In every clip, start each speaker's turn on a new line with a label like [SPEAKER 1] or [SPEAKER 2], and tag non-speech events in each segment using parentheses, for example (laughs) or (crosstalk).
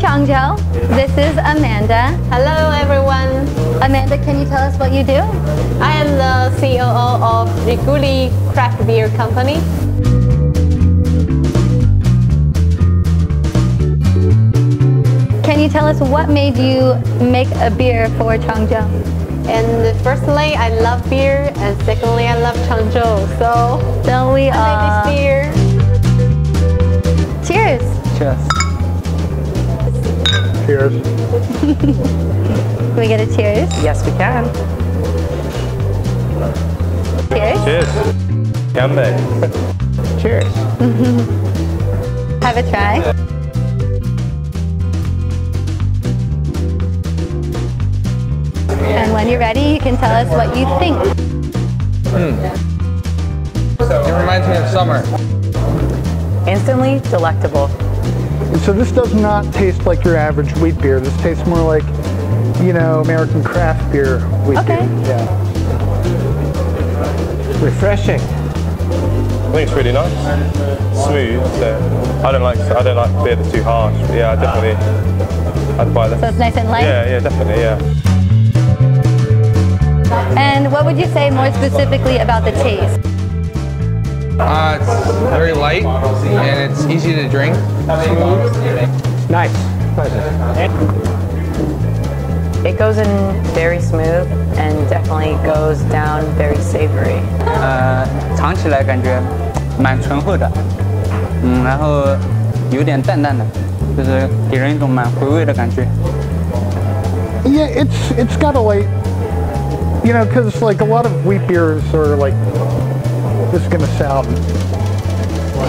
[SPEAKER 1] Changzhou. This is Amanda.
[SPEAKER 2] Hello everyone.
[SPEAKER 1] Amanda, can you tell us what you do?
[SPEAKER 2] I am the COO of Riguli Craft Beer Company.
[SPEAKER 1] Can you tell us what made you make a beer for Changzhou?
[SPEAKER 2] And firstly, I love beer, and secondly, I love Changzhou. So
[SPEAKER 1] Don't we
[SPEAKER 2] I
[SPEAKER 1] all?
[SPEAKER 2] made this beer. (laughs)
[SPEAKER 1] Can we get a cheers?
[SPEAKER 3] Yes, we can.
[SPEAKER 1] Cheers.
[SPEAKER 4] Cheers. back.
[SPEAKER 3] Cheers. (laughs)
[SPEAKER 1] Have a try. And when you're ready, you can tell us what you think. Hmm.
[SPEAKER 5] It reminds me of summer.
[SPEAKER 3] Instantly delectable.
[SPEAKER 6] So this does not taste like your average wheat beer. This tastes more like, you know, American craft beer wheat
[SPEAKER 1] Okay.
[SPEAKER 6] beer. Yeah.
[SPEAKER 3] Refreshing.
[SPEAKER 4] I think it's really nice. Smooth. So I don't like I don't like beer that's too harsh. But yeah, I definitely I'd buy this.
[SPEAKER 1] So it's nice and light.
[SPEAKER 4] Yeah, yeah, definitely, yeah.
[SPEAKER 1] And what would you say more specifically about the taste?
[SPEAKER 5] Uh, it's very light and it's easy to drink.
[SPEAKER 3] Nice. It goes in very smooth and definitely goes down very savory.
[SPEAKER 7] 呃，尝起来感觉蛮醇厚的，嗯，然后有点淡淡的，就是给人一种蛮回味的感觉。
[SPEAKER 6] Yeah, it's it's got a light, you know, because like a lot of wheat beers are like, this is gonna sound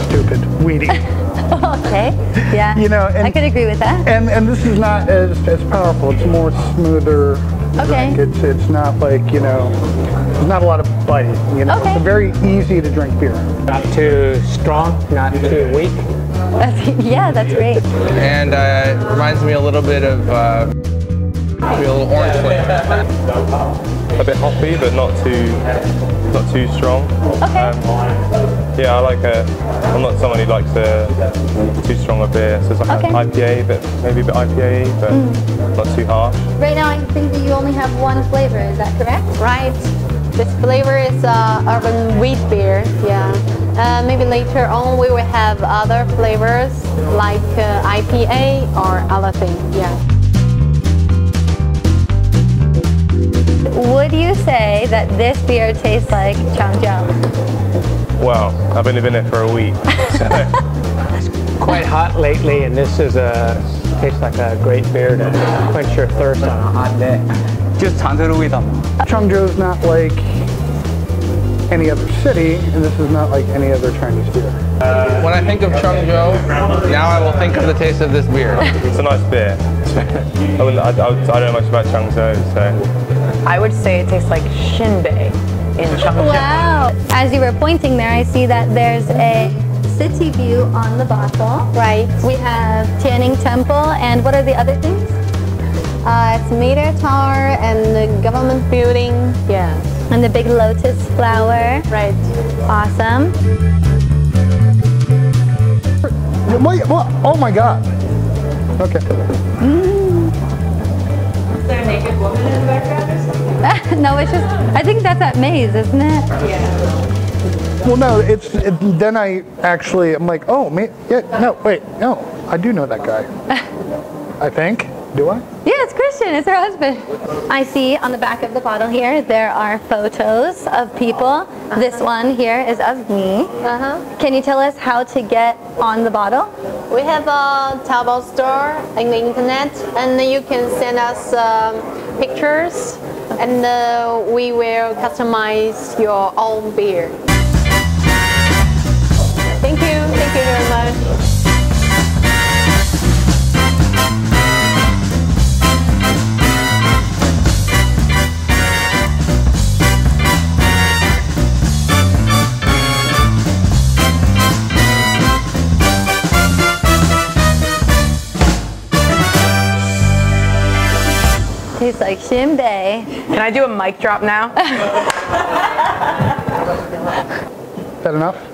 [SPEAKER 6] stupid, weedy, (laughs)
[SPEAKER 1] Okay. Yeah.
[SPEAKER 6] you know, and
[SPEAKER 1] I could agree with that.
[SPEAKER 6] and and this is not as as powerful. It's more smoother.
[SPEAKER 1] Okay.
[SPEAKER 6] Drink. It's it's not like you know, there's not a lot of bite. You know,
[SPEAKER 1] Okay.
[SPEAKER 6] it's very easy to drink beer.
[SPEAKER 8] Not too strong, not too weak.
[SPEAKER 1] That's, (laughs) yeah, that's great.
[SPEAKER 5] And uh, it reminds me a little bit of uh, a little orange flavor.
[SPEAKER 4] A bit hoppy, but not too not too strong.
[SPEAKER 1] Okay.
[SPEAKER 4] Um, yeah, I like a. I'm not someone who likes a too strong a beer, so it's like
[SPEAKER 1] Okay.
[SPEAKER 4] an IPA, but maybe a bit IPA, but not too harsh.
[SPEAKER 1] Right now, I think that you only have one flavor. Is that correct?
[SPEAKER 2] Right. This flavor is uh, urban wheat beer. Yeah. Uh, maybe later on we will have other flavors like uh, IPA or other things. Yeah.
[SPEAKER 1] would you say that this beer tastes like Cham
[SPEAKER 4] Well, I've only been there for a week. (laughs) It's
[SPEAKER 8] quite hot lately, and this is a tastes like a great beer to quench your thirst on a hot day.
[SPEAKER 7] Just Changzhou with
[SPEAKER 6] them. Changzhou's not like any other city, and this is not like any other Chinese beer.
[SPEAKER 5] Uh, when I think of Chongzhou, now I will think of the taste of this beer.
[SPEAKER 4] it's a nice beer. (laughs) I, I, I, don't know much about Chongzhou, so
[SPEAKER 3] I would say it tastes like Xinbei in Changzhou.
[SPEAKER 1] Wow. As you were pointing there, I see that there's a city view on the bottle.
[SPEAKER 2] Right.
[SPEAKER 1] We have Tianning Temple, and what are the other things?
[SPEAKER 2] Uh, it's meter tower and the government building. Yeah.
[SPEAKER 1] And the big lotus flower.
[SPEAKER 2] Right.
[SPEAKER 1] Awesome.
[SPEAKER 6] Wait, what? Oh my God. Okay. (laughs)
[SPEAKER 1] no, it's just, I think that's at Maze, isn't it? Yeah.
[SPEAKER 6] Well, no, it's it, then I actually I'm like, oh, me, yeah, no, wait, no, I do know that guy. (laughs) I think. Do I?
[SPEAKER 1] Yeah, it's Christian. It's her husband. I see on the back of the bottle here there are photos of people. This one here is of me.
[SPEAKER 2] Uh-huh.
[SPEAKER 1] Can you tell us how to get on the bottle?
[SPEAKER 2] We have a Taobao store on the internet, and you can send us um, pictures, and uh, we will customize your own beer.
[SPEAKER 1] Tastes like Xinbei.
[SPEAKER 3] Can I do a mic drop now?
[SPEAKER 6] Is that enough?